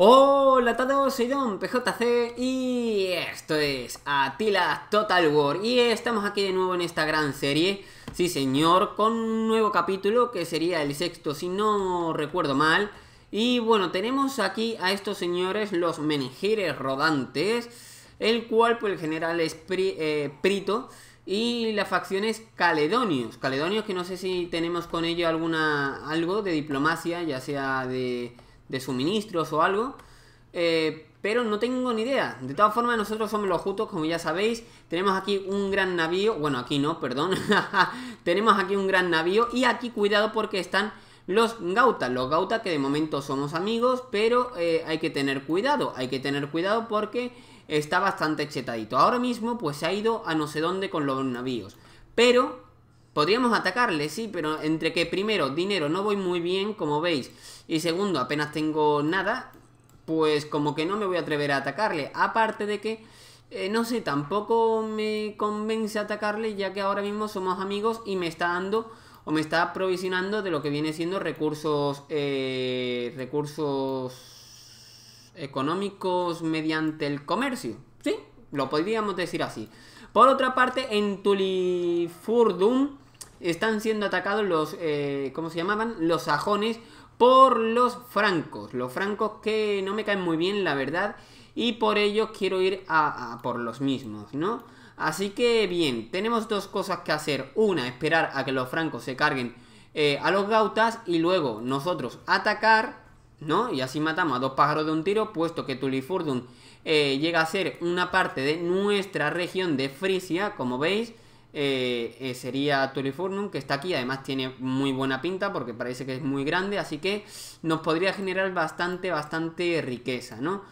Hola a todos, soy Don PJC y esto es Atila Total War. Y estamos aquí de nuevo en esta gran serie, sí señor, con un nuevo capítulo que sería el sexto si no recuerdo mal. Y bueno, tenemos aquí a estos señores, los menejires rodantes, el cual pues el general es eh, Prito y la facción es Caledonios, Caledonios que no sé si tenemos con ello alguna algo de diplomacia, ya sea de de suministros o algo. Eh, pero no tengo ni idea. De todas formas, nosotros somos los Jutos, como ya sabéis. Tenemos aquí un gran navío. Bueno, aquí no, perdón. Tenemos aquí un gran navío. Y aquí cuidado porque están los Gautas. Los Gautas que de momento somos amigos, pero eh, hay que tener cuidado. Hay que tener cuidado porque está bastante chetadito. Ahora mismo, pues se ha ido a no sé dónde con los navíos. Pero Podríamos atacarle, sí, pero entre que primero, dinero, no voy muy bien, como veis, y segundo, apenas tengo nada, pues como que no me voy a atrever a atacarle. Aparte de que, eh, no sé, tampoco me convence atacarle, ya que ahora mismo somos amigos y me está dando o me está provisionando de lo que viene siendo recursos, eh, recursos económicos mediante el comercio. Sí, lo podríamos decir así. Por otra parte, en Tulifurdum están siendo atacados los, eh, ¿cómo se llamaban? Los sajones por los francos. Los francos que no me caen muy bien, la verdad. Y por ello quiero ir a, por los mismos, ¿no? Así que bien, tenemos dos cosas que hacer. Una, esperar a que los francos se carguen eh, a los gautas y luego nosotros atacar, ¿no? Y así matamos a dos pájaros de un tiro, puesto que Tulifurdum eh, llega a ser una parte de nuestra región de Frisia, como veis. Eh, eh, sería Tulifurnum, que está aquí, además tiene muy buena pinta porque parece que es muy grande, así que nos podría generar bastante, bastante riqueza, ¿no?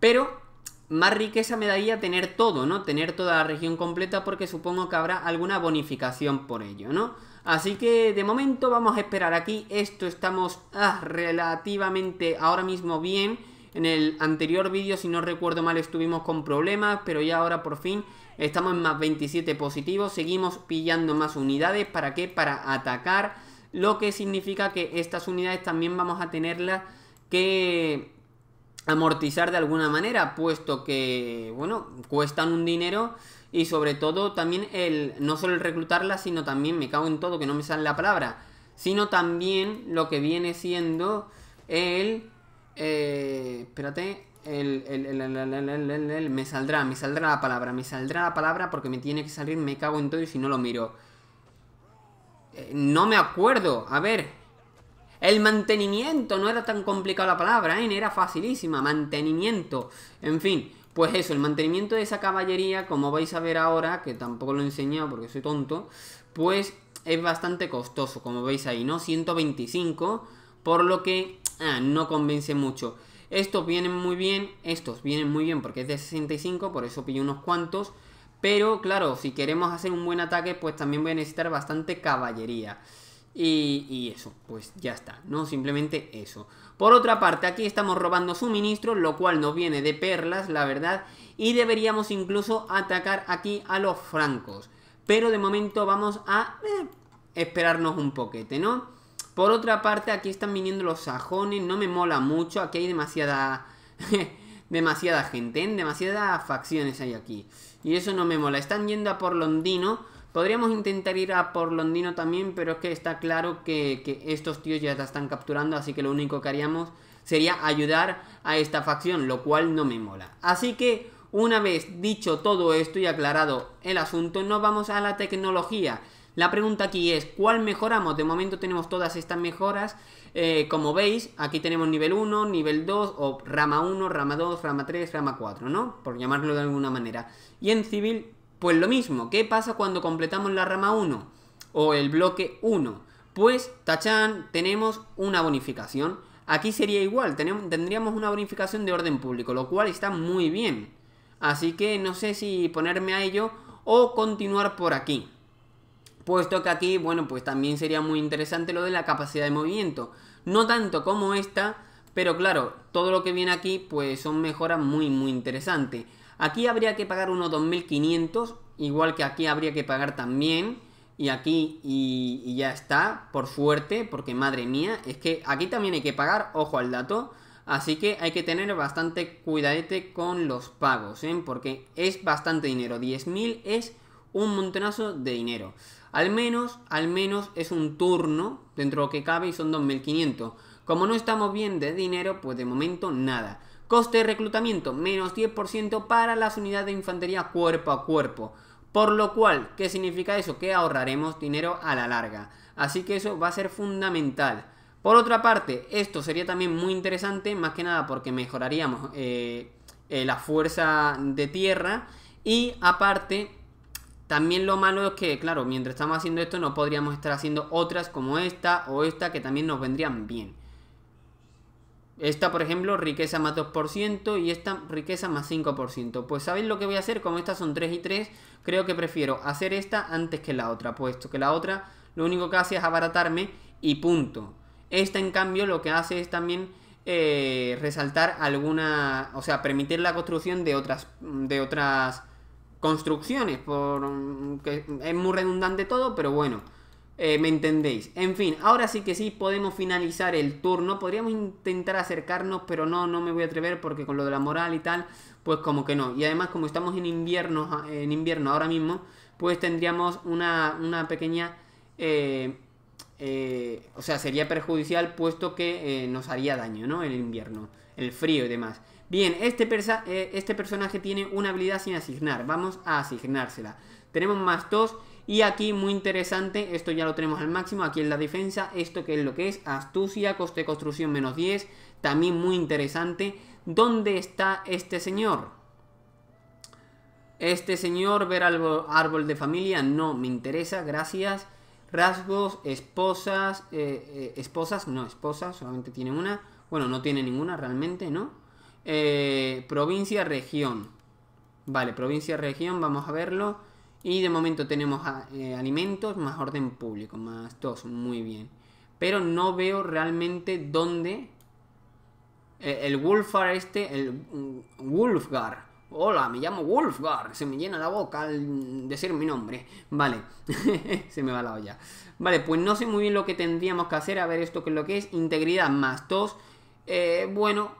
Pero más riqueza me daría tener todo, ¿no? Tener toda la región completa porque supongo que habrá alguna bonificación por ello, ¿no? Así que de momento vamos a esperar aquí, esto estamos ah, relativamente ahora mismo bien, en el anterior vídeo si no recuerdo mal estuvimos con problemas, pero ya ahora por fin Estamos en más 27 positivos. Seguimos pillando más unidades. ¿Para qué? Para atacar. Lo que significa que estas unidades también vamos a tenerlas que amortizar de alguna manera. Puesto que, bueno, cuestan un dinero. Y sobre todo también el, no solo el reclutarlas, sino también, me cago en todo que no me sale la palabra. Sino también lo que viene siendo el... Eh, espérate, el, el, me saldrá, me saldrá la palabra, me saldrá la palabra porque me tiene que salir, me cago en todo y si no lo miro. Eh, no me acuerdo, a ver. El mantenimiento, no era tan complicada la palabra, ¿eh? era facilísima, mantenimiento. En fin, pues eso, el mantenimiento de esa caballería, como vais a ver ahora, que tampoco lo he enseñado porque soy tonto, pues es bastante costoso, como veis ahí, ¿no? 125, por lo que ah, no convence mucho. Estos vienen muy bien, estos vienen muy bien porque es de 65, por eso pillo unos cuantos. Pero claro, si queremos hacer un buen ataque, pues también voy a necesitar bastante caballería. Y, eso, pues ya está, ¿no? Simplemente eso. Por otra parte, aquí estamos robando suministros, lo cual nos viene de perlas, la verdad. Y deberíamos incluso atacar aquí a los francos. Pero de momento vamos a eh, esperarnos un poquete, ¿no? Por otra parte, aquí están viniendo los sajones, no me mola mucho, aquí hay demasiada... demasiada gente, ¿eh? demasiadas facciones hay aquí. Y eso no me mola. Están yendo a por Londino. Podríamos intentar ir a por Londino también, pero es que está claro que, que estos tíos ya la están capturando, así que lo único que haríamos sería ayudar a esta facción, lo cual no me mola. Así que, una vez dicho todo esto y aclarado el asunto, nos vamos a la tecnología. La pregunta aquí es, ¿cuál mejoramos? De momento tenemos todas estas mejoras. Eh, como veis, aquí tenemos nivel 1, nivel 2, o rama 1, rama 2, rama 3, rama 4, ¿no? Por llamarlo de alguna manera. Y en civil, pues lo mismo. ¿Qué pasa cuando completamos la rama 1? O el bloque 1. Pues, tachan, tenemos una bonificación. Aquí sería igual, tendríamos una bonificación de orden público, lo cual está muy bien. Así que no sé si ponerme a ello o continuar por aquí. Puesto que aquí, bueno, pues también sería muy interesante lo de la capacidad de movimiento. No tanto como esta, pero claro, todo lo que viene aquí, pues son mejoras muy, muy interesantes. Aquí habría que pagar unos 2500, igual que aquí habría que pagar también. Y aquí, y, ya está, por suerte, porque madre mía, es que aquí también hay que pagar, ojo al dato. Así que hay que tener bastante cuidadete con los pagos, ¿eh? porque es bastante dinero. 10.000 es un montonazo de dinero. Al menos, al menos es un turno dentro de lo que cabe y son 2.500. Como no estamos bien de dinero, pues de momento nada. Coste de reclutamiento, menos 10% para las unidades de infantería cuerpo a cuerpo. Por lo cual, ¿qué significa eso? Que ahorraremos dinero a la larga. Así que eso va a ser fundamental. Por otra parte, esto sería también muy interesante, más que nada porque mejoraríamos eh, eh, la fuerza de tierra. Y aparte, también lo malo es que, claro, mientras estamos haciendo esto no podríamos estar haciendo otras como esta o esta que también nos vendrían bien. Esta, por ejemplo, riqueza más 2% y esta riqueza más 5%. Pues ¿sabéis lo que voy a hacer? Como estas son 3 y 3, creo que prefiero hacer esta antes que la otra, puesto que la otra lo único que hace es abaratarme y punto. Esta, en cambio, lo que hace es también eh, resaltar alguna... O sea, permitir la construcción de otras... De otras construcciones. Por, que es muy redundante todo, pero bueno. Eh, ¿Me entendéis? En fin, ahora sí que sí podemos finalizar el turno. Podríamos intentar acercarnos, pero no, no me voy a atrever porque con lo de la moral y tal, pues como que no. Y además, como estamos en invierno, en invierno ahora mismo, pues tendríamos una, una pequeña... Eh, eh, o sea, sería perjudicial puesto que nos haría daño, ¿no? El invierno, el frío y demás. Bien, este, este personaje tiene una habilidad sin asignar. Vamos a asignársela. Tenemos más 2 y aquí muy interesante, esto ya lo tenemos al máximo, aquí en la defensa, esto que es lo que es astucia, coste de construcción menos 10, también muy interesante. ¿Dónde está este señor? Este señor, ver árbol, árbol de familia, no me interesa, gracias. Rasgos, esposas, eh, eh, esposas, no, esposas, solamente tiene una. Bueno, no tiene ninguna realmente, ¿no? Eh, provincia, región. Vale, provincia, región, vamos a verlo. Y de momento tenemos eh, alimentos más orden público, más dos, muy bien. Pero no veo realmente dónde el Wolfgar este, el mm, Wolfgar. Hola, me llamo Wolfgar. Se me llena la boca al decir mi nombre. Vale, se me va la olla. Vale, pues no sé muy bien lo que tendríamos que hacer. A ver esto que es lo que es. Integridad más 2. Eh, bueno,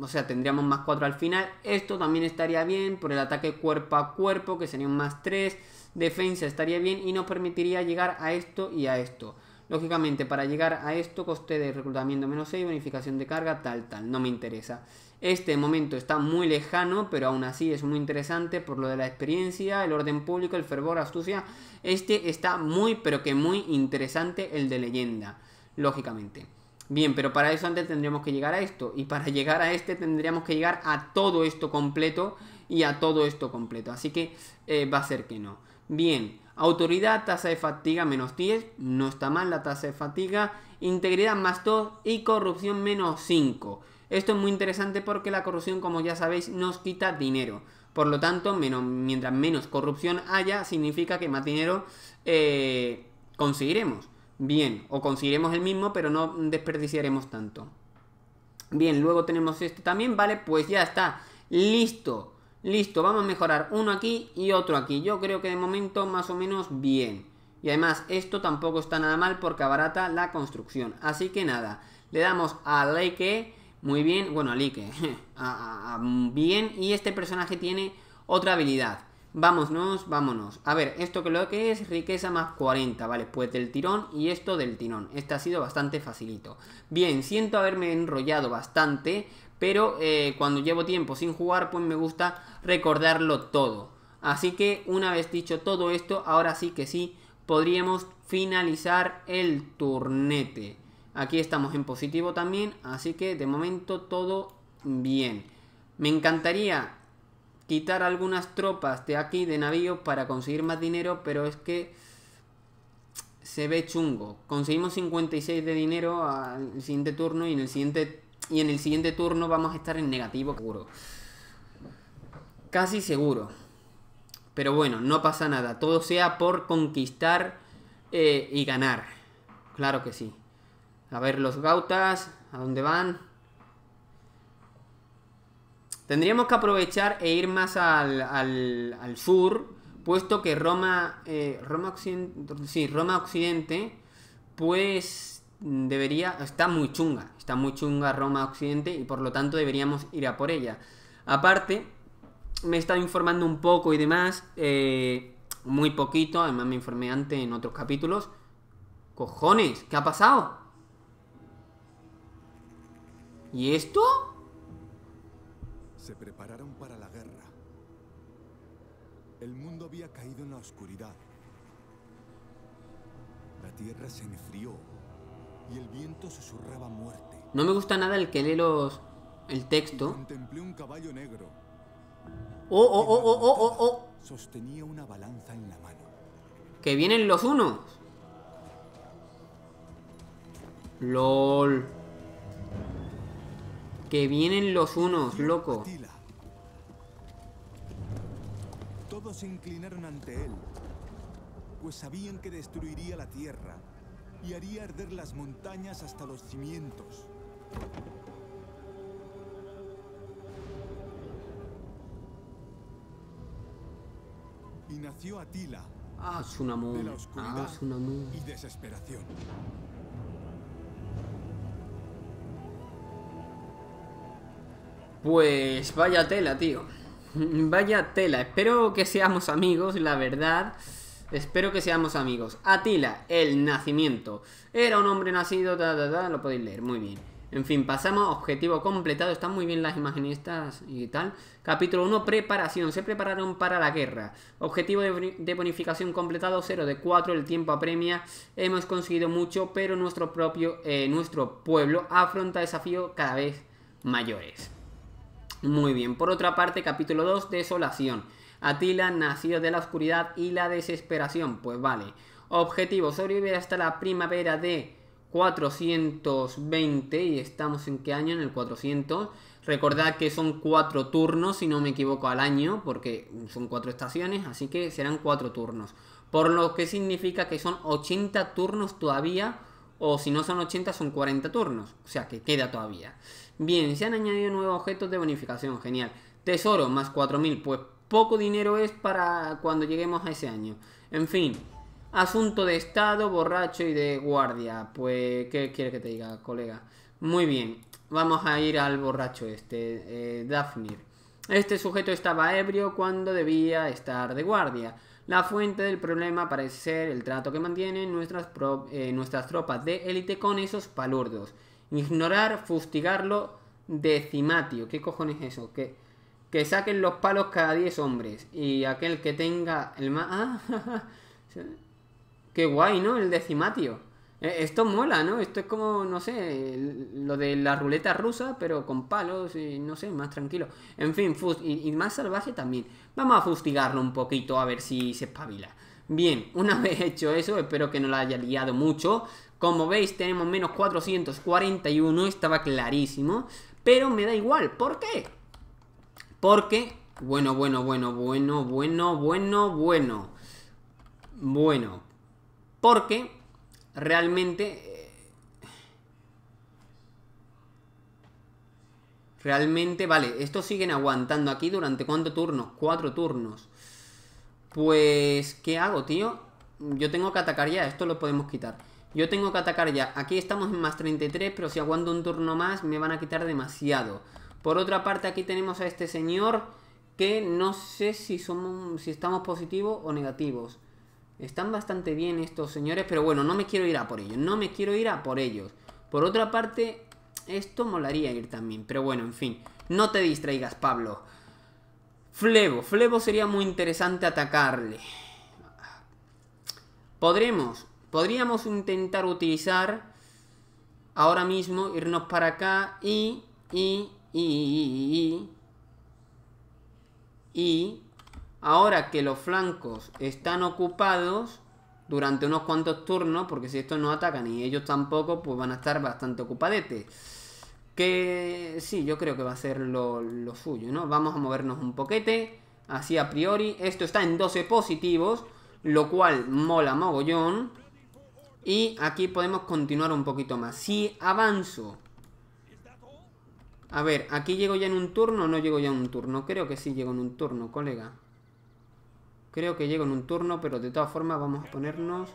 o sea, tendríamos más 4 al final. Esto también estaría bien por el ataque cuerpo a cuerpo, que sería un más 3. Defensa estaría bien y nos permitiría llegar a esto y a esto. Lógicamente, para llegar a esto, coste de reclutamiento menos 6, bonificación de carga, tal, tal. No me interesa. Este momento está muy lejano, pero aún así es muy interesante por lo de la experiencia, el orden público, el fervor, astucia. Este está muy, pero que muy interesante el de leyenda, lógicamente. Bien, pero para eso antes tendríamos que llegar a esto. Y para llegar a este tendríamos que llegar a todo esto completo y a todo esto completo. Así que eh, va a ser que no. Bien, autoridad, tasa de fatiga menos 10. No está mal la tasa de fatiga. Integridad más 2 y corrupción menos 5. Esto es muy interesante porque la corrupción, como ya sabéis, nos quita dinero. Por lo tanto, menos, mientras menos corrupción haya, significa que más dinero eh, conseguiremos. Bien, o conseguiremos el mismo, pero no desperdiciaremos tanto. Bien, luego tenemos este también, ¿vale? Pues ya está, listo, listo, vamos a mejorar uno aquí y otro aquí. Yo creo que de momento más o menos bien. Y además esto tampoco está nada mal porque abarata la construcción. Así que nada, le damos a like, muy bien, bueno, a like, bien. Y este personaje tiene otra habilidad. Vámonos, vámonos. A ver, esto que lo que es riqueza más 40, ¿vale? Pues del tirón y esto del tirón. Este ha sido bastante facilito. Bien, siento haberme enrollado bastante, pero eh, cuando llevo tiempo sin jugar, pues me gusta recordarlo todo. Así que una vez dicho todo esto, ahora sí que sí, podríamos finalizar el turnete. Aquí estamos en positivo también, así que de momento todo bien. Me encantaría quitar algunas tropas de aquí, de navío, para conseguir más dinero, pero es que se ve chungo. Conseguimos 56 de dinero al siguiente turno y en el siguiente, y en el siguiente turno vamos a estar en negativo, seguro. Casi seguro. Pero bueno, no pasa nada. Todo sea por conquistar eh, y ganar. Claro que sí. A ver los gautas, ¿a dónde van? Tendríamos que aprovechar e ir más al, al, sur, puesto que Roma, eh, Roma, Occidente, sí, Roma Occidente, pues debería, está muy chunga, está muy chunga Roma Occidente y por lo tanto deberíamos ir a por ella. Aparte, me he estado informando un poco y demás, eh, muy poquito, además me informé antes en otros capítulos. Cojones, ¿qué ha pasado? ¿Y esto? Se prepararon para la guerra. El mundo había caído en la oscuridad. La tierra se enfrió y el viento susurraba muerte. No me gusta nada el que lee los el texto. Contemplé un caballo negro. Oh, oh, oh, oh, oh, oh, oh. Sostenía una balanza en la mano. Que vienen los unos. LOL. Que vienen los unos, loco. Todos se inclinaron ante él, pues sabían que destruiría la tierra y haría arder las montañas hasta los cimientos. Y nació Atila Ah, de la Ah, oscuridad Sunamun. y desesperación. Pues vaya tela, tío. Vaya tela. Espero que seamos amigos, la verdad. Espero que seamos amigos. Atila, el nacimiento. Era un hombre nacido, ta, ta, ta, lo podéis leer, muy bien. En fin, pasamos, objetivo completado, están muy bien las imaginistas y tal. Capítulo 1, preparación, se prepararon para la guerra. Objetivo de bonificación completado, 0 de 4, el tiempo apremia. Hemos conseguido mucho, pero nuestro propio, eh, nuestro pueblo afronta desafíos cada vez mayores. Muy bien, por otra parte, capítulo 2, desolación. Atila, nacido de la oscuridad y la desesperación. Pues vale. Objetivo, sobrevivir hasta la primavera de 420. ¿Y estamos en qué año? En el 400. Recordad que son cuatro turnos, si no me equivoco, al año, porque son cuatro estaciones, así que serán cuatro turnos. Por lo que significa que son 80 turnos todavía, o si no son 80, son 40 turnos. O sea que queda todavía. Bien, se han añadido nuevos objetos de bonificación, genial. Tesoro más 4000, pues poco dinero es para cuando lleguemos a ese año. En fin, asunto de estado, borracho y de guardia. Pues, ¿qué quiere que te diga, colega? Muy bien, vamos a ir al borracho este, eh. Este sujeto estaba ebrio cuando debía estar de guardia. La fuente del problema parece ser el trato que mantienen nuestras, eh, nuestras tropas de élite con esos palurdos. Ignorar, fustigarlo, decimatio. ¿Qué cojones es eso? Que, que saquen los palos cada 10 hombres. Y aquel que tenga el más... Ah, Qué guay, ¿no? El decimatio. Eh, Esto mola, ¿no? Esto es como, no sé, lo de la ruleta rusa, pero con palos y no sé, más tranquilo. En fin, y, y más salvaje también. Vamos a fustigarlo un poquito a ver si se espabila. Bien, una vez hecho eso, espero que no lo haya liado mucho. Como veis, tenemos menos 441, estaba clarísimo. Pero me da igual, ¿por qué? Porque, bueno, bueno, bueno, bueno, bueno, bueno, bueno. Bueno, porque realmente... eh, Realmente, vale, estos siguen aguantando aquí durante cuántos turnos? Cuatro turnos. Pues, ¿qué hago, tío? Yo tengo que atacar ya, esto lo podemos quitar. Yo tengo que atacar ya. Aquí estamos en más 33, pero si aguanto un turno más me van a quitar demasiado. Por otra parte, aquí tenemos a este señor que no sé si somos si estamos positivos o negativos. Están bastante bien estos señores, pero bueno, no me quiero ir a por ellos. No me quiero ir a por ellos. Por otra parte, esto molaría ir también. Pero bueno, en fin. No te distraigas, Pablo. Flevo. Flevo sería muy interesante atacarle. Podremos. Podríamos intentar utilizar ahora mismo, irnos para acá y... Y... Y... Y... Y... y ahora que los flancos están ocupados durante unos cuantos turnos, porque si estos no atacan y ellos tampoco, pues van a estar bastante ocupadetes. Que sí, yo creo que va a ser lo, lo suyo, ¿no? Vamos a movernos un poquete, así a priori. Esto está en 12 positivos, lo cual mola mogollón. Y aquí podemos continuar un poquito más. Si avanzo... A ver, ¿aquí llego ya en un turno o no llego ya en un turno? Creo que sí llego en un turno, colega. Creo que llego en un turno, pero de todas formas vamos a ponernos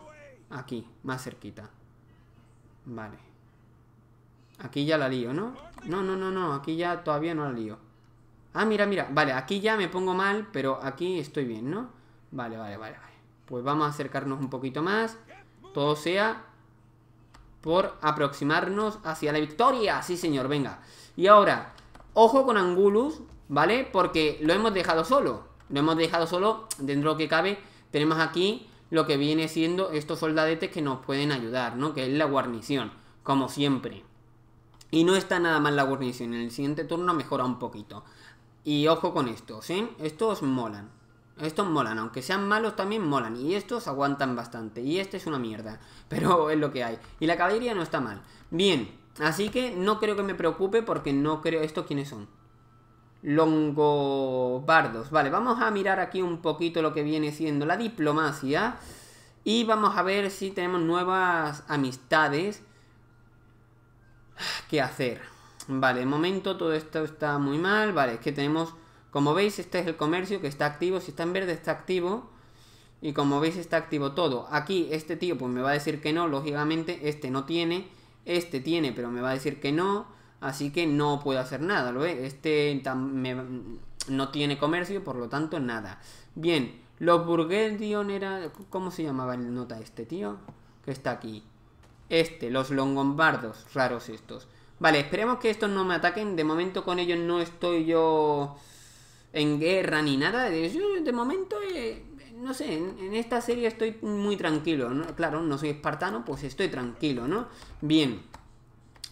aquí, más cerquita. Vale. Aquí ya la lío, ¿no? No, no, no, no. Aquí ya todavía no la lío. Ah, mira, mira. Vale, aquí ya me pongo mal, pero aquí estoy bien, ¿no? Vale, vale, vale, vale. Pues vamos a acercarnos un poquito más. Todo sea por aproximarnos hacia la victoria. Sí, señor, venga. Y ahora, ojo con Angulus, ¿vale? Porque lo hemos dejado solo. Lo hemos dejado solo, dentro de lo que cabe. Tenemos aquí lo que viene siendo estos soldadetes que nos pueden ayudar, ¿no? Que es la guarnición, como siempre. Y no está nada mal la guarnición. En el siguiente turno mejora un poquito. Y ojo con estos, ¿sí? Estos molan. Estos molan, aunque sean malos también molan. Y estos aguantan bastante. Y este es una mierda. Pero es lo que hay. Y la caballería no está mal. Bien, así que no creo que me preocupe porque no creo... ¿Estos quiénes son? Longobardos. Vale, vamos a mirar aquí un poquito lo que viene siendo la diplomacia. Y vamos a ver si tenemos nuevas amistades que hacer. Vale, de momento todo esto está muy mal. Vale, es que tenemos... Como veis, este es el comercio que está activo. Si está en verde, está activo. Y como veis, está activo todo. Aquí, este tío, pues me va a decir que no. Lógicamente, este no tiene. Este tiene, pero me va a decir que no. Así que no puedo hacer nada, ¿lo ve? Este no tiene comercio, por lo tanto, nada. Bien, los Burgundion era... ¿Cómo se llamaba el nota este, tío? Que está aquí. Este, los Longombardos, raros estos. Vale, esperemos que estos no me ataquen. De momento con ellos no estoy yo en guerra ni nada. de momento, eh, no sé, en, esta serie estoy muy tranquilo. Claro, no soy espartano, pues estoy tranquilo, ¿no? Bien.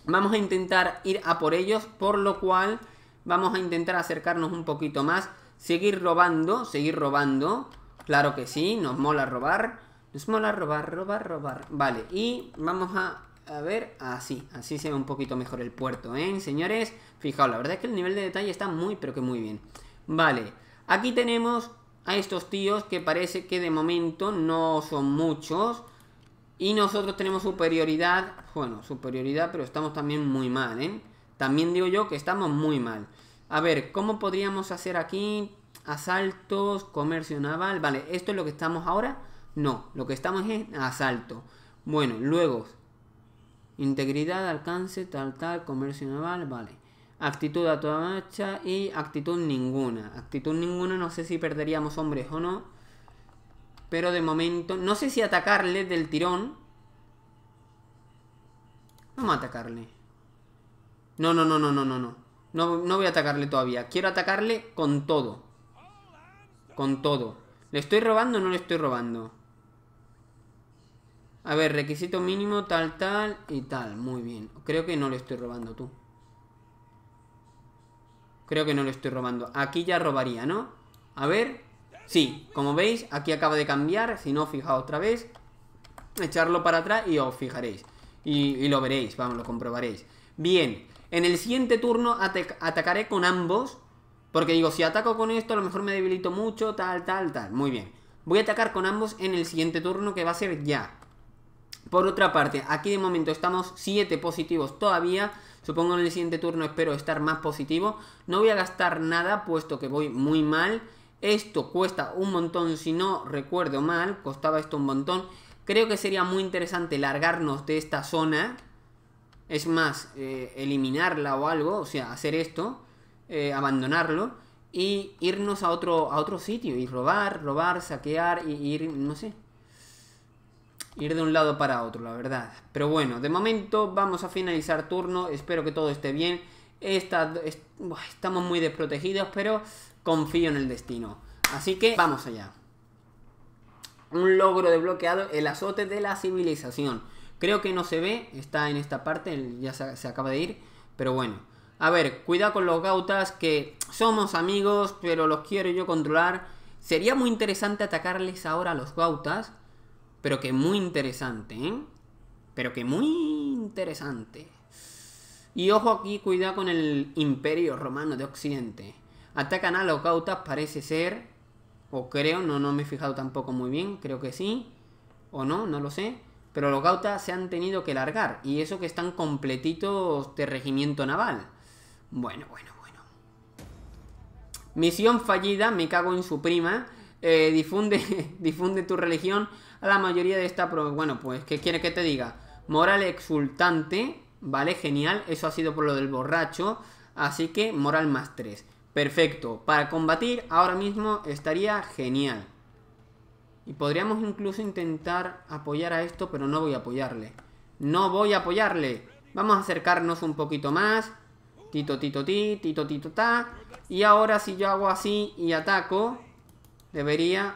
Vamos a intentar ir a por ellos, por lo cual vamos a intentar acercarnos un poquito más. Seguir robando, seguir robando. Claro que sí, nos mola robar. Nos mola robar, robar, robar. Vale, y vamos a, a ver, así. Así se ve un poquito mejor el puerto, ¿eh, señores? Fijaos, la verdad es que el nivel de detalle está muy, pero que muy bien. Vale, aquí tenemos a estos tíos que parece que de momento no son muchos. Y nosotros tenemos superioridad. Bueno, superioridad, pero estamos también muy mal, ¿eh? También digo yo que estamos muy mal. A ver, ¿cómo podríamos hacer aquí? Asaltos, comercio naval. Vale, ¿esto es lo que estamos ahora? No, lo que estamos es asalto. Bueno, luego. Integridad, alcance, tal, tal, comercio naval, vale. Actitud a toda marcha y actitud ninguna. Actitud ninguna, no sé si perderíamos hombres o no. Pero de momento, no sé si atacarle del tirón. Vamos a atacarle. No, no, no, no, no, no, no. No, no voy a atacarle todavía. Quiero atacarle con todo. Con todo. ¿Le estoy robando o no le estoy robando? A ver, requisito mínimo, tal, tal y tal. Muy bien. Creo que no le estoy robando tú. Creo que no le estoy robando. Aquí ya robaría, ¿no? A ver. Sí, como veis, aquí acaba de cambiar. Si no, fijaos otra vez. Echarlo para atrás y os fijaréis. Y, lo veréis, vamos, lo comprobaréis. Bien, en el siguiente turno atacaré con ambos. Porque digo, si ataco con esto, a lo mejor me debilito mucho, tal, tal, tal. Muy bien. Voy a atacar con ambos en el siguiente turno, que va a ser ya. Por otra parte, aquí de momento estamos 7 positivos todavía. Supongo en el siguiente turno espero estar más positivo. No voy a gastar nada, puesto que voy muy mal. Esto cuesta un montón, si no recuerdo mal, costaba esto un montón. Creo que sería muy interesante largarnos de esta zona. Es más, eh, eliminarla o algo, o sea, hacer esto, eh, abandonarlo y irnos a otro, a otro sitio y robar, robar, saquear y ir, no sé, ir de un lado para otro, la verdad. Pero bueno, de momento vamos a finalizar turno, espero que todo esté bien. estamos muy desprotegidos, pero confío en el destino. Así que vamos allá. Un logro desbloqueado, el azote de la civilización. Creo que no se ve, está en esta parte, ya se, acaba de ir, pero bueno. A ver, cuidado con los gautas, que somos amigos, pero los quiero yo controlar. Sería muy interesante atacarles ahora a los gautas, pero que muy interesante, ¿eh? Pero que muy interesante. Y ojo aquí, cuidado con el Imperio Romano de Occidente. Atacan a los gautas, parece ser. O creo, no, no me he fijado tampoco muy bien. Creo que sí. O no, no lo sé. Pero los gautas se han tenido que largar. Y eso que están completitos de regimiento naval. Bueno, bueno, bueno. Misión fallida, me cago en su prima. Eh, difunde, difunde tu religión a la mayoría de esta... Bueno, pues, ¿qué quiere que te diga? Moral exultante, ¿vale? Genial, eso ha sido por lo del borracho. Así que moral más 3. Perfecto, para combatir ahora mismo estaría genial. Y podríamos incluso intentar apoyar a esto, pero no voy a apoyarle. No voy a apoyarle. Vamos a acercarnos un poquito más. Tito, tito, ti, tito, tito, ta. Y ahora si yo hago así y ataco, debería...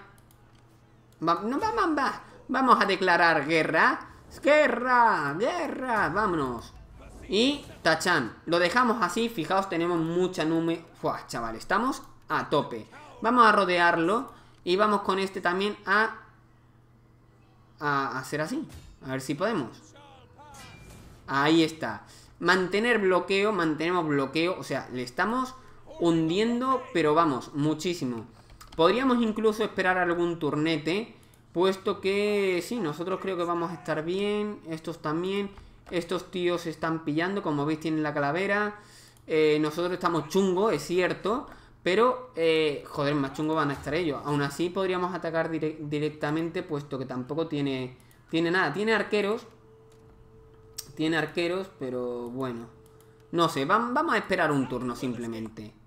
no, vamos, va. vamos a declarar guerra. ¡Guerra! ¡Guerra! ¡Vámonos! Y Tachan, lo dejamos así, fijaos, tenemos mucha nume... Fuah, chaval, estamos a tope. Vamos a rodearlo y vamos con este también a... A hacer así. A ver si podemos. Ahí está. Mantener bloqueo, mantenemos bloqueo. O sea, le estamos hundiendo, pero vamos, muchísimo. Podríamos incluso esperar algún turnete, puesto que sí, nosotros creo que vamos a estar bien. Estos también. Estos tíos se están pillando, como veis tienen la calavera. Eh, nosotros estamos chungo, es cierto. Pero, eh, joder, más chungo van a estar ellos. Aún así podríamos atacar directamente, puesto que tampoco tiene, tiene nada. Tiene arqueros, tiene arqueros, pero bueno. No sé, vamos a esperar un turno simplemente.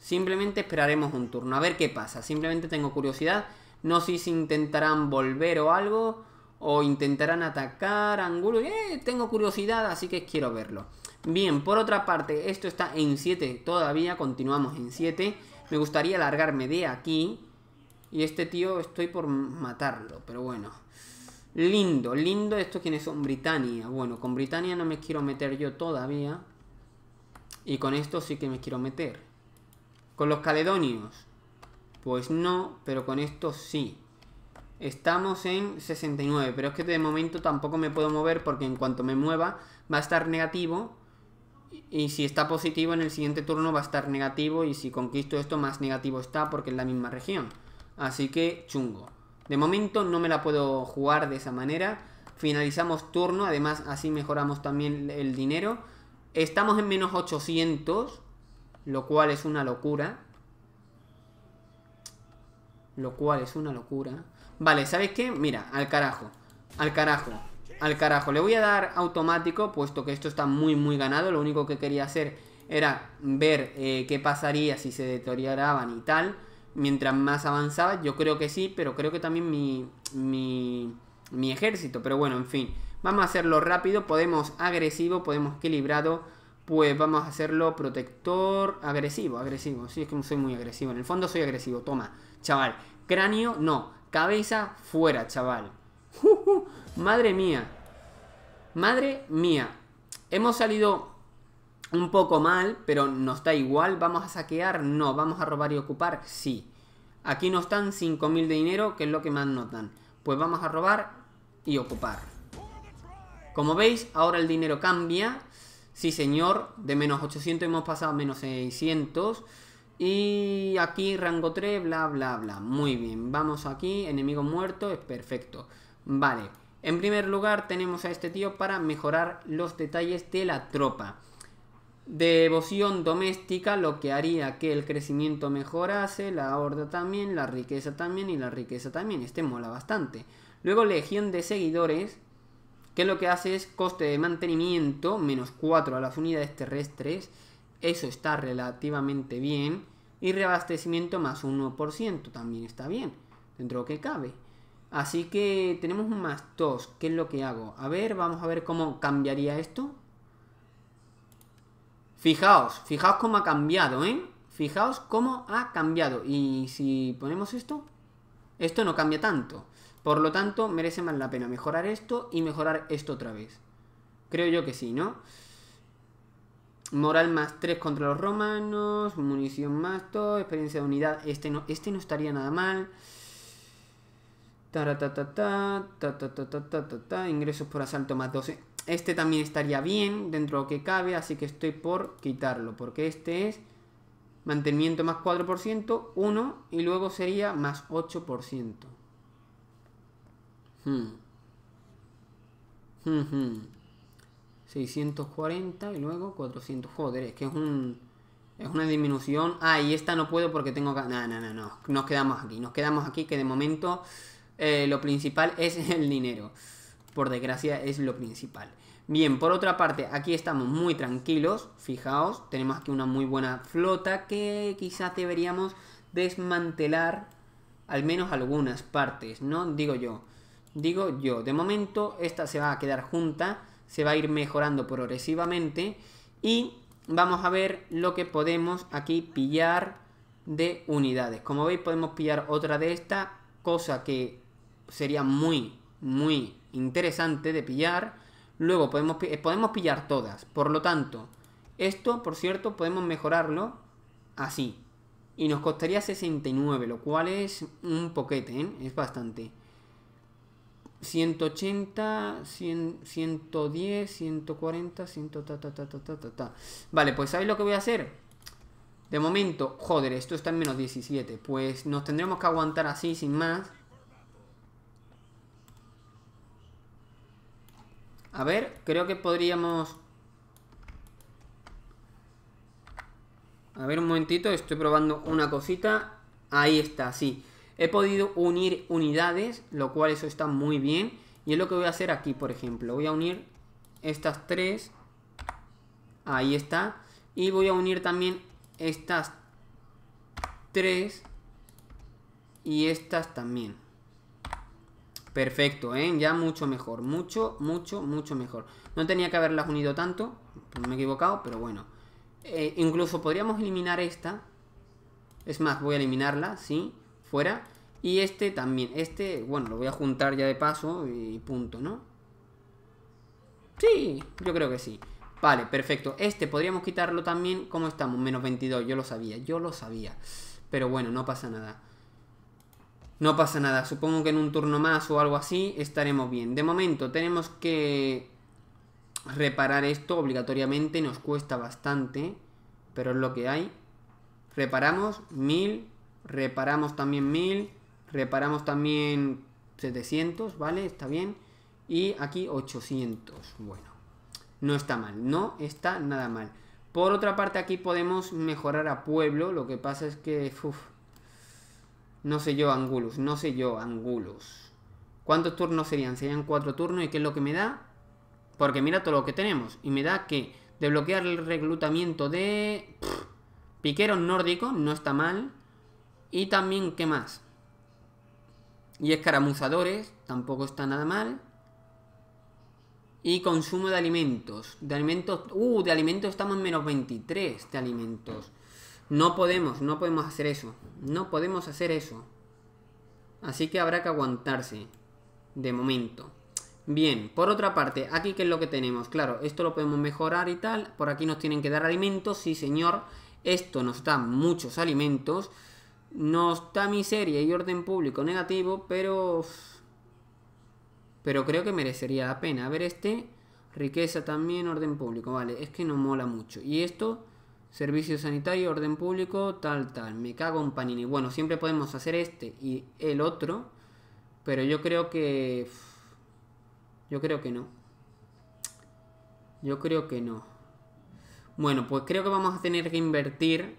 Simplemente esperaremos un turno. A ver qué pasa. Simplemente tengo curiosidad. No sé si intentarán volver o algo. O intentarán atacar ángulo. Eh, tengo curiosidad, así que quiero verlo. Bien, por otra parte, esto está en 7 todavía. Continuamos en 7. Me gustaría alargarme de aquí. Y este tío estoy por matarlo, pero bueno. Lindo, lindo. ¿Esto quiénes son? Britania. Bueno, con Britania no me quiero meter yo todavía. Y con esto sí que me quiero meter. Con los caledonios. Pues no, pero con esto sí. Estamos en 69, pero es que de momento tampoco me puedo mover porque en cuanto me mueva va a estar negativo. Y si está positivo en el siguiente turno va a estar negativo y si conquisto esto más negativo está porque es la misma región. Así que chungo. De momento no me la puedo jugar de esa manera. Finalizamos turno, además así mejoramos también el dinero. Estamos en menos 800, lo cual es una locura. Lo cual es una locura. Vale, ¿sabes qué? Mira, al carajo. Al carajo. Al carajo. Le voy a dar automático, puesto que esto está muy, muy ganado. Lo único que quería hacer era ver eh, qué pasaría si se deterioraban y tal mientras más avanzaba. Yo creo que sí, pero creo que también mi, mi, mi ejército. Pero bueno, en fin. Vamos a hacerlo rápido. Podemos agresivo, podemos equilibrado. Pues vamos a hacerlo protector agresivo, agresivo. Sí, es que no soy muy agresivo. En el fondo soy agresivo. Toma, chaval. Cráneo, no. Cabeza, fuera, chaval. madre mía. Madre mía. Hemos salido un poco mal, pero nos da igual. ¿Vamos a saquear? No. ¿Vamos a robar y ocupar? Sí. Aquí nos dan 5.000 de dinero, que es lo que más nos dan. Pues vamos a robar y ocupar. Como veis, ahora el dinero cambia. Sí, señor. De menos 800 hemos pasado a menos 600. Y aquí rango 3, bla, bla, bla. Muy bien. Vamos aquí. Enemigo muerto. Es perfecto. Vale. En primer lugar tenemos a este tío para mejorar los detalles de la tropa devoción doméstica, lo que haría que el crecimiento mejorase, la horda también, la riqueza también y la riqueza también. Este mola bastante. Luego legión de seguidores, que lo que hace es coste de mantenimiento, menos 4 a las unidades terrestres. Eso está relativamente bien. Y reabastecimiento más 1%, también está bien, dentro de lo que cabe. Así que tenemos un más 2, ¿qué es lo que hago? A ver, vamos a ver cómo cambiaría esto. Fijaos, fijaos cómo ha cambiado, ¿eh? Fijaos cómo ha cambiado. Y si ponemos esto, esto no cambia tanto. Por lo tanto, merece más la pena mejorar esto y mejorar esto otra vez. Creo yo que sí, ¿no? Moral más 3 contra los romanos. Munición más 2. Experiencia de unidad. Este no, este no estaría nada mal. Ingresos por asalto más 12. Este también estaría bien dentro de lo que cabe, así que estoy por quitarlo, porque este es mantenimiento más 4%, 1, y luego sería más 8%. Hmm. 640 y luego 400. Joder, es que es un... Es una disminución. Ah, y esta no puedo porque tengo. No, no, no, no. Nos quedamos aquí. Nos quedamos aquí que de momento eh, lo principal es el dinero. por desgracia es lo principal. Bien, por otra parte, aquí estamos muy tranquilos, fijaos, tenemos aquí una muy buena flota que quizás deberíamos desmantelar al menos algunas partes, ¿no? Digo yo, digo yo, de momento esta se va a quedar junta, se va a ir mejorando progresivamente y vamos a ver lo que podemos aquí pillar de unidades. Como veis podemos pillar otra de esta, cosa que sería muy, muy interesante de pillar. Luego podemos, podemos pillar todas. Por lo tanto, esto, por cierto, podemos mejorarlo así. Y nos costaría 69, lo cual es un poquete, ¿eh? Es bastante. 180, 100, 110, 140, 100, ta, ta, ta, ta, ta, ta. Vale, pues ¿sabéis lo que voy a hacer? De momento, joder, esto está en menos 17. Pues nos tendremos que aguantar así, sin más. A ver, creo que podríamos... A ver un momentito, estoy probando una cosita. Ahí está, sí. He podido unir unidades, lo cual eso está muy bien. Y es lo que voy a hacer aquí, por ejemplo. Voy a unir estas tres. Ahí está. Y voy a unir también estas tres. Y estas también. Perfecto, ¿eh? Ya mucho mejor. Mucho, mucho, mucho mejor. No tenía que haberlas unido tanto. Me he equivocado, pero bueno. Eh, incluso podríamos eliminar esta. Es más, voy a eliminarla, sí. Fuera. Y este también. Este, bueno, lo voy a juntar ya de paso y punto, ¿no? Sí, yo creo que sí. Vale, perfecto. Este podríamos quitarlo también. ¿Cómo estamos? Menos 22. Yo lo sabía, yo lo sabía. Pero bueno, no pasa nada. No pasa nada, supongo que en un turno más o algo así estaremos bien. De momento tenemos que reparar esto obligatoriamente, nos cuesta bastante, pero es lo que hay. Reparamos 1000, reparamos también 1000, reparamos también 700, ¿vale? Está bien. Y aquí 800, bueno, no está mal, no está nada mal. Por otra parte aquí podemos mejorar a pueblo, lo que pasa es que... No sé yo, Angulus. No sé yo, Angulus. ¿Cuántos turnos serían? Serían cuatro turnos. ¿Y qué es lo que me da? Porque mira todo lo que tenemos. Y me da que desbloquear el reclutamiento de... piqueros nórdicos. No está mal. Y también, ¿qué más? Y escaramuzadores. Tampoco está nada mal. Y consumo de alimentos. De alimentos... Uh, de alimentos estamos en menos 23 de alimentos. No podemos, no podemos hacer eso. No podemos hacer eso. Así que habrá que aguantarse. De momento. Bien, por otra parte, aquí qué es lo que tenemos. Claro, esto lo podemos mejorar y tal. Por aquí nos tienen que dar alimentos. Sí, señor. Esto nos da muchos alimentos. Nos da miseria y orden público negativo, pero... Pero creo que merecería la pena. A ver este. Riqueza también, orden público. Vale, es que no mola mucho. Y esto Servicio sanitario, orden público, tal, tal. Me cago en panini. Bueno, siempre podemos hacer este y el otro. Pero yo creo que... Yo creo que no. Yo creo que no. Bueno, pues creo que vamos a tener que invertir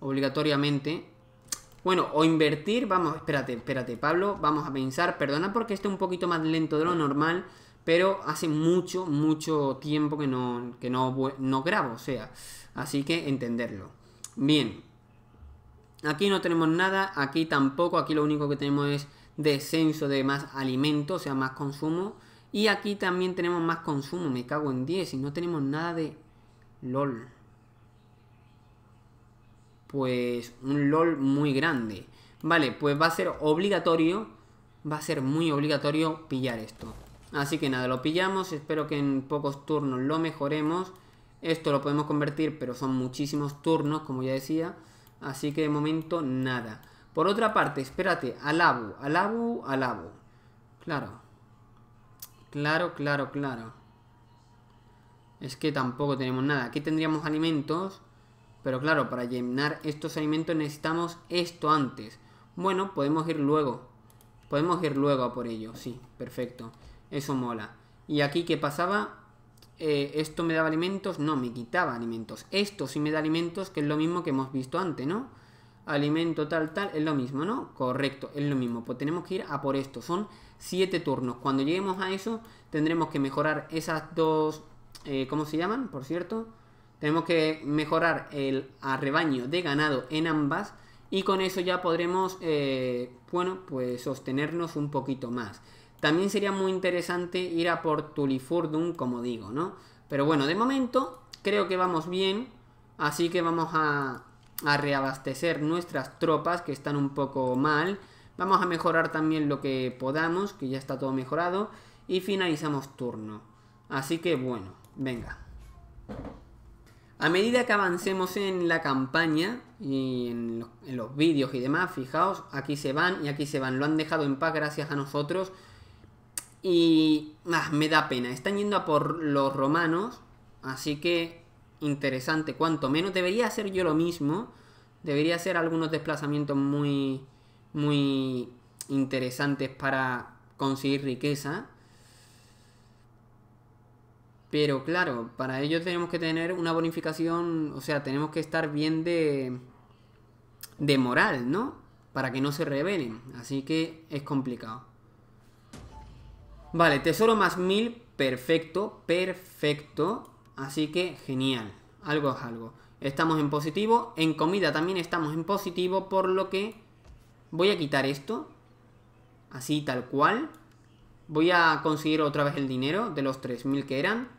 obligatoriamente. Bueno, o invertir, vamos, espérate, espérate, Pablo, vamos a pensar, perdona porque esté un poquito más lento de lo normal, pero hace mucho, mucho tiempo que no, que no, no grabo, o sea, Así que entenderlo. Bien. Aquí no tenemos nada, aquí tampoco, aquí lo único que tenemos es descenso de más alimento, o sea, más consumo. Y aquí también tenemos más consumo, me cago en 10 y no tenemos nada de LOL. Pues un LOL muy grande. Vale, pues va a ser obligatorio, va a ser muy obligatorio pillar esto. Así que nada, lo pillamos, espero que en pocos turnos lo mejoremos. Esto lo podemos convertir, pero son muchísimos turnos, como ya decía. Así que de momento nada. Por otra parte, espérate, alabu, alabu, alabu. Claro. Claro, claro, claro. Es que tampoco tenemos nada. Aquí tendríamos alimentos. Pero claro, para llenar estos alimentos necesitamos esto antes. Bueno, podemos ir luego. Podemos ir luego a por ello. Sí, perfecto. Eso mola. Y aquí, ¿qué pasaba? Eh, esto me daba alimentos, no, me quitaba alimentos. Esto sí me da alimentos, que es lo mismo que hemos visto antes, ¿no? alimento tal, tal, es lo mismo, ¿no? Correcto, es lo mismo. Pues tenemos que ir a por esto. Son 7 turnos. Cuando lleguemos a eso, tendremos que mejorar esas dos... Eh, ¿Cómo se llaman, por cierto? Tenemos que mejorar el arrebaño de ganado en ambas y con eso ya podremos, eh, bueno, pues sostenernos un poquito más. También sería muy interesante ir a por Tulifurdum, como digo, ¿no? Pero bueno, de momento creo que vamos bien, así que vamos a, a reabastecer nuestras tropas que están un poco mal. Vamos a mejorar también lo que podamos, que ya está todo mejorado. Y finalizamos turno. Así que bueno, venga. A medida que avancemos en la campaña y en los, vídeos y demás, fijaos, aquí se van y aquí se van. Lo han dejado en paz gracias a nosotros. Y ah, me da pena. Están yendo a por los romanos. Así que interesante, cuanto menos. Debería hacer yo lo mismo. Debería hacer algunos desplazamientos muy, muy interesantes para conseguir riqueza. Pero claro, para ello tenemos que tener una bonificación, o sea, tenemos que estar bien de, de moral, ¿no? Para que no se rebelen. Así que es complicado. Vale, tesoro más mil, perfecto, perfecto. Así que genial, algo es algo. Estamos en positivo, en comida también estamos en positivo, por lo que voy a quitar esto. Así tal cual. Voy a conseguir otra vez el dinero de los 3.000 que eran.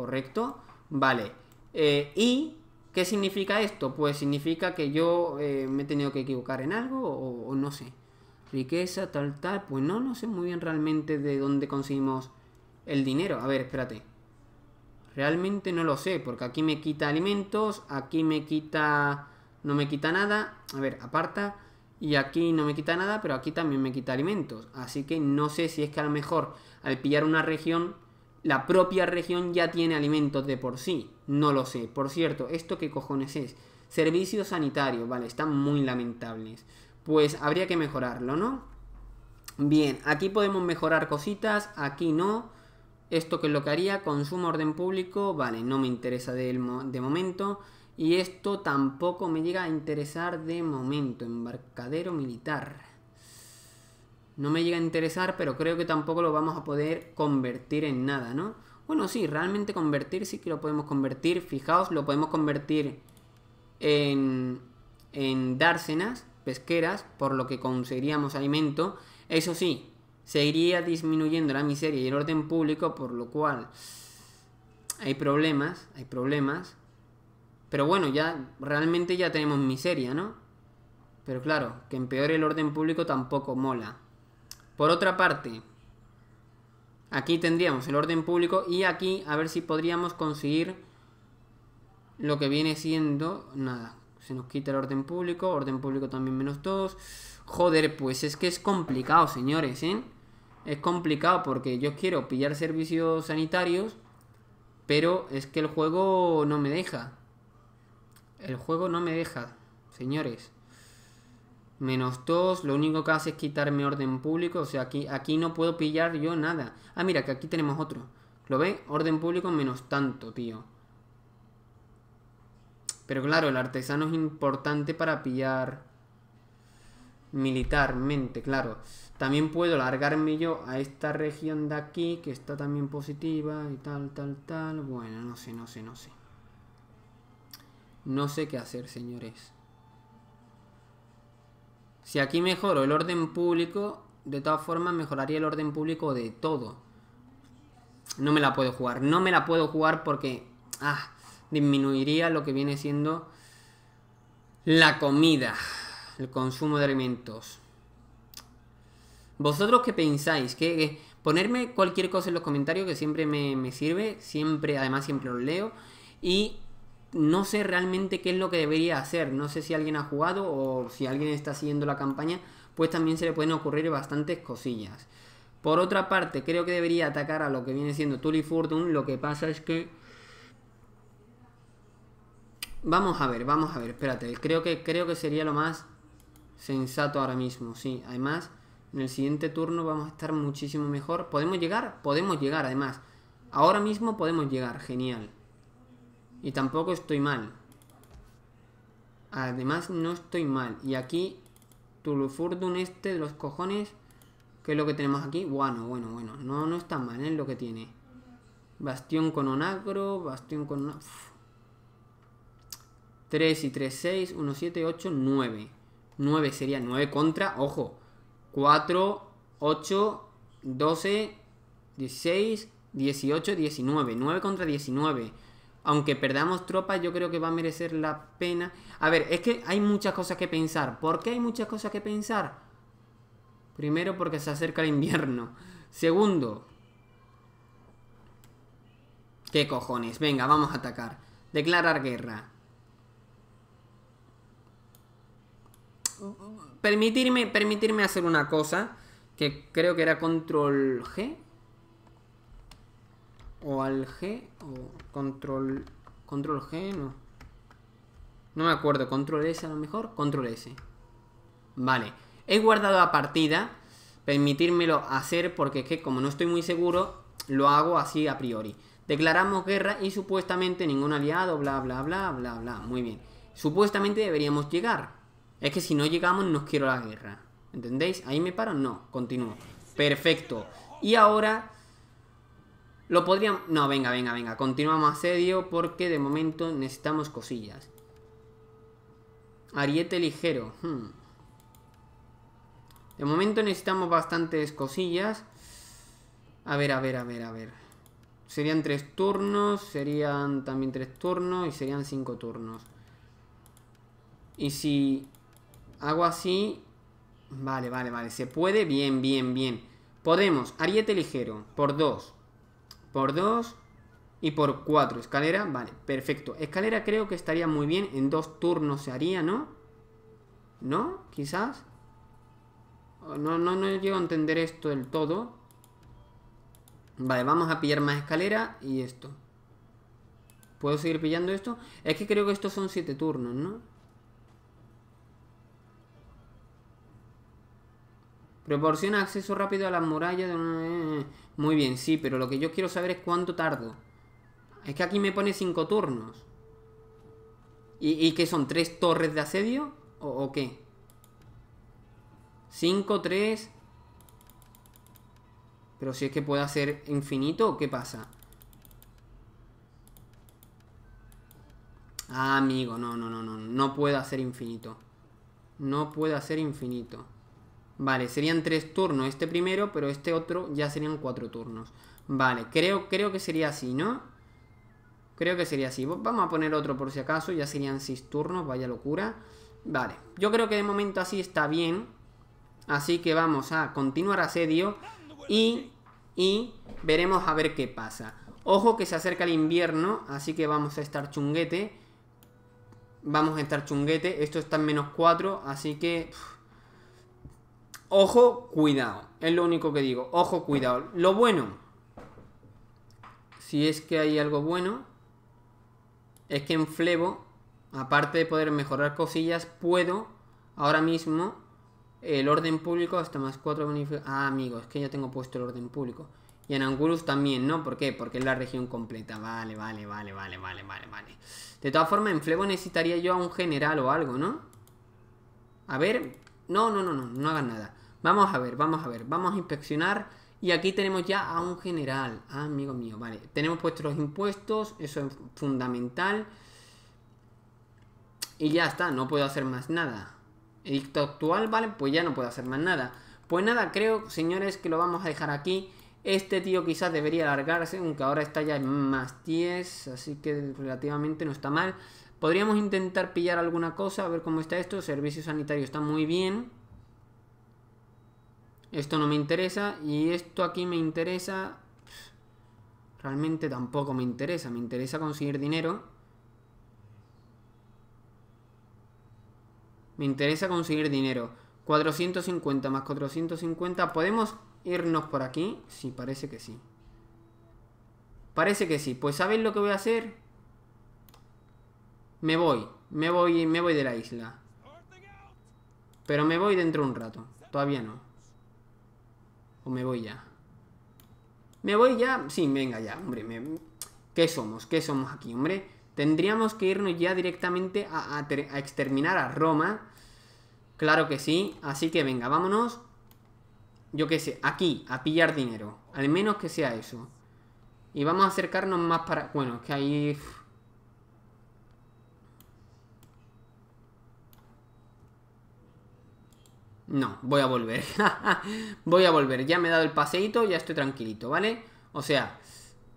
¿Correcto? Vale. Eh, ¿Y qué significa esto? Pues significa que yo eh, me he tenido que equivocar en algo o, no sé. Riqueza, tal, tal. Pues no, no sé muy bien realmente de dónde conseguimos el dinero. A ver, espérate. Realmente no lo sé, porque aquí me quita alimentos, aquí me quita... No me quita nada. A ver, aparta. Y aquí no me quita nada, pero aquí también me quita alimentos. Así que no sé si es que a lo mejor al pillar una región la propia región ya tiene alimentos de por sí. No lo sé. Por cierto, ¿esto qué cojones es? Servicios sanitarios, vale, están muy lamentables. Pues habría que mejorarlo, ¿no? Bien, aquí podemos mejorar cositas, aquí no. Esto que es lo que haría, consumo orden público, vale, no me interesa de, de momento. Y esto tampoco me llega a interesar de momento, embarcadero militar. No me llega a interesar, pero creo que tampoco lo vamos a poder convertir en nada, ¿no? Bueno, sí, realmente convertir sí que lo podemos convertir. Fijaos, lo podemos convertir en, en dársenas pesqueras, por lo que conseguiríamos alimento. Eso sí, seguiría disminuyendo la miseria y el orden público, por lo cual hay problemas, hay problemas. Pero bueno, ya realmente ya tenemos miseria, ¿no? Pero claro, que empeore el orden público tampoco mola. Por otra parte, aquí tendríamos el orden público y aquí a ver si podríamos conseguir lo que viene siendo... Nada, se nos quita el orden público, orden público también menos 2. Joder, pues es que es complicado, señores, ¿eh? Es complicado porque yo quiero pillar servicios sanitarios, pero es que el juego no me deja. El juego no me deja, señores. Menos 2, lo único que hace es quitarme orden público. O sea, aquí, aquí no puedo pillar yo nada. Ah, mira, que aquí tenemos otro. ¿Lo ve? Orden público menos tanto, tío. Pero claro, el artesano es importante para pillar militarmente, claro. También puedo largarme yo a esta región de aquí, que está también positiva y tal, tal, tal. Bueno, no sé, no sé, no sé. No sé qué hacer, señores. Si aquí mejoro el orden público, de todas formas mejoraría el orden público de todo. No me la puedo jugar. No me la puedo jugar porque... Ah, disminuiría lo que viene siendo la comida. El consumo de alimentos. ¿Vosotros qué pensáis? que Ponerme cualquier cosa en los comentarios que siempre me, me sirve. Siempre, además siempre lo leo. Y no sé realmente qué es lo que debería hacer. No sé si alguien ha jugado o si alguien está siguiendo la campaña, pues también se le pueden ocurrir bastantes cosillas. Por otra parte, creo que debería atacar a lo que viene siendo Tully Furtun. Lo que pasa es que... Vamos a ver, vamos a ver, espérate. Creo que, creo que sería lo más sensato ahora mismo, sí. Además, en el siguiente turno vamos a estar muchísimo mejor. ¿Podemos llegar? Podemos llegar, además. Ahora mismo podemos llegar, genial. Y tampoco estoy mal. Además, no estoy mal. Y aquí, Tulufurdun este de los cojones. ¿Qué es lo que tenemos aquí? Bueno, bueno, bueno. No, no está mal, ¿eh? Lo que tiene. Bastión con Onagro, bastión con... Una... 3 y 3, 6, 1, 7, 8, 9. 9 sería 9 contra, ojo, 4, 8, 12, 16, 18, 19. 9 contra 19. Aunque perdamos tropas, yo creo que va a merecer la pena. A ver, es que hay muchas cosas que pensar. ¿Por qué hay muchas cosas que pensar? Primero, porque se acerca el invierno. Segundo, ¿qué cojones? Venga, vamos a atacar. Declarar guerra. Permitirme, permitirme hacer una cosa que creo que era control G o al G o control control G no. No me acuerdo control S a lo mejor control S. Vale he guardado la partida permitírmelo hacer porque es que como no estoy muy seguro lo hago así a priori. Declaramos guerra y supuestamente ningún aliado bla bla bla bla bla. Muy bien. Supuestamente deberíamos llegar. Es que si no llegamos nos quiero la guerra. ¿entendéis? ahí me paro no continúo. Perfecto. Y ahora lo podríamos... No, venga, venga, venga. Continuamos asedio porque de momento necesitamos cosillas. Ariete ligero. Hmm. De momento necesitamos bastantes cosillas. A ver, a ver, a ver, a ver. Serían tres turnos, serían también tres turnos y serían cinco turnos. Y si hago así... Vale, vale, vale. Se puede, bien, bien, bien. Podemos, ariete ligero, por dos. Por 2 y por 4. Escalera, vale, perfecto. Escalera creo que estaría muy bien. En dos turnos se haría, ¿no? ¿No? Quizás. No, no, no llego a entender esto del todo. Vale, vamos a pillar más escalera y esto. ¿Puedo seguir pillando esto? Es que creo que estos son 7 turnos, ¿no? Proporciona acceso rápido a las murallas de... Muy bien, sí, pero lo que yo quiero saber es cuánto tardo. Es que aquí me pone 5 turnos. ¿Y, ¿Y qué son? ¿Tres torres de asedio? ¿O, qué? 5, 3... Pero si es que puede hacer infinito, ¿qué pasa? Ah, amigo, no, no, no, no. No puede hacer infinito. No puede hacer infinito. Vale, serían tres turnos este primero, pero este otro ya serían cuatro turnos. Vale, creo, creo que sería así, ¿no? Creo que sería así. Vamos a poner otro por si acaso, ya serían seis turnos, vaya locura. Vale, yo creo que de momento así está bien. Así que vamos a continuar asedio y, y veremos a ver qué pasa. Ojo que se acerca el invierno, así que vamos a estar chunguete. Vamos a estar chunguete. Esto está en menos 4, así que... Ojo, cuidado. Es lo único que digo. Ojo, cuidado. Lo bueno. Si es que hay algo bueno. Es que en Flevo. Aparte de poder mejorar cosillas. Puedo. Ahora mismo. El orden público hasta más 4 Ah, amigo. Es que ya tengo puesto el orden público. Y en Angulus también, ¿no? ¿Por qué? Porque es la región completa. Vale, vale, vale, vale, vale, vale, vale. De todas formas, en Flevo necesitaría yo a un general o algo, ¿no? A ver. No, no, no, no. No hagan nada. Vamos a ver, vamos a ver, vamos a inspeccionar y aquí tenemos ya a un general, ah, amigo mío, vale, tenemos puestos los impuestos, eso es fundamental y ya está, no puedo hacer más nada. Edicto actual, vale, pues ya no puedo hacer más nada. Pues nada, creo, señores, que lo vamos a dejar aquí. Este tío quizás debería alargarse, aunque ahora está ya en más 10, así que relativamente no está mal. Podríamos intentar pillar alguna cosa, a ver cómo está esto. Servicio sanitario está muy bien. Esto no me interesa y esto aquí me interesa... Realmente tampoco me interesa. Me interesa conseguir dinero. Me interesa conseguir dinero. 450 más 450. ¿Podemos irnos por aquí? Sí, parece que sí. Parece que sí. Pues ¿sabéis lo que voy a hacer? Me voy. Me voy, me voy de la isla. Pero me voy dentro de un rato. Todavía no. ¿O me voy ya? ¿Me voy ya? Sí, venga ya, hombre. ¿Qué somos? ¿Qué somos aquí, hombre? Tendríamos que irnos ya directamente a, a exterminar a Roma. Claro que sí. Así que venga, vámonos. Yo qué sé, aquí, a pillar dinero. Al menos que sea eso. Y vamos a acercarnos más para... Bueno, es que ahí... No, voy a volver. voy a volver. Ya me he dado el paseíto, ya estoy tranquilito, ¿vale? O sea,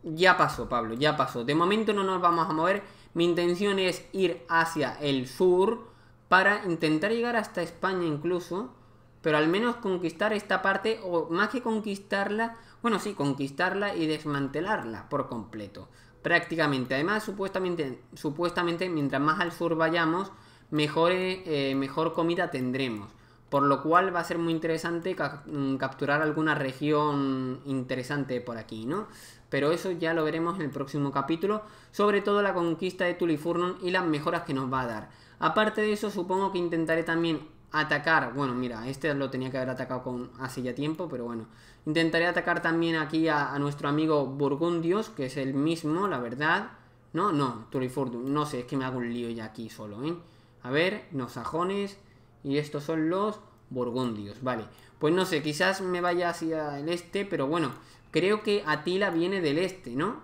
ya pasó, Pablo, ya pasó. De momento no nos vamos a mover. Mi intención es ir hacia el sur para intentar llegar hasta España incluso. Pero al menos conquistar esta parte, o más que conquistarla, bueno, sí, conquistarla y desmantelarla por completo. Prácticamente. Además, supuestamente, supuestamente mientras más al sur vayamos, mejor, eh, mejor comida tendremos. Por lo cual va a ser muy interesante mm, capturar alguna región interesante por aquí, ¿no? Pero eso ya lo veremos en el próximo capítulo, sobre todo la conquista de Tulifurnum y las mejoras que nos va a dar. Aparte de eso, supongo que intentaré también atacar, bueno, mira, este lo tenía que haber atacado hace ya tiempo, pero bueno, intentaré atacar también aquí a, nuestro amigo Burgundios, que es el mismo, la verdad. No, no, Tulifurnum, no sé, es que me hago un lío ya aquí solo, ¿eh? A ver, los sajones, y estos son los burgundios, vale. Pues no sé, quizás me vaya hacia el este, pero bueno, creo que Atila viene del este, ¿no?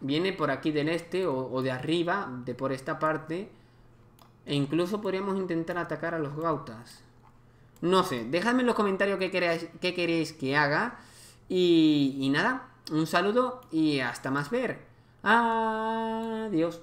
Viene por aquí del este o, de arriba, de por esta parte. E incluso podríamos intentar atacar a los gautas. No sé, dejadme en los comentarios qué queréis, qué queréis que haga. Y, y nada, un saludo y hasta más ver. Adiós.